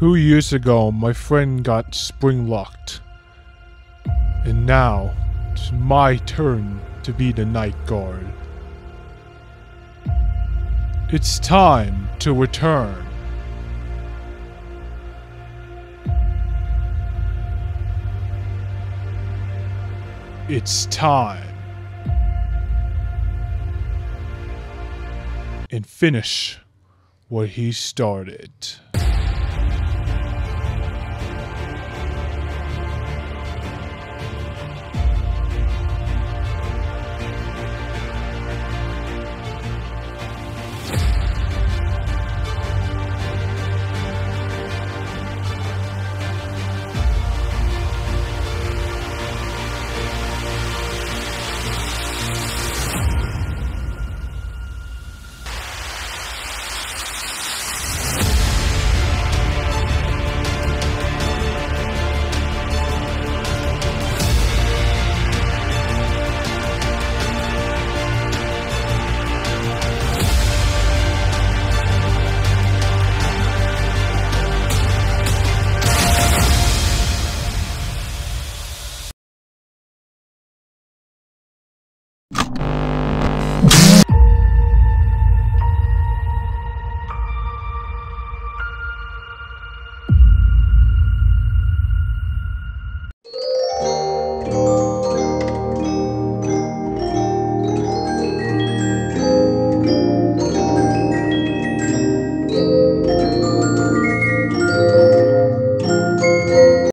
Two years ago, my friend got spring locked. And now, it's my turn to be the night guard. It's time to return. It's time. And finish what he started.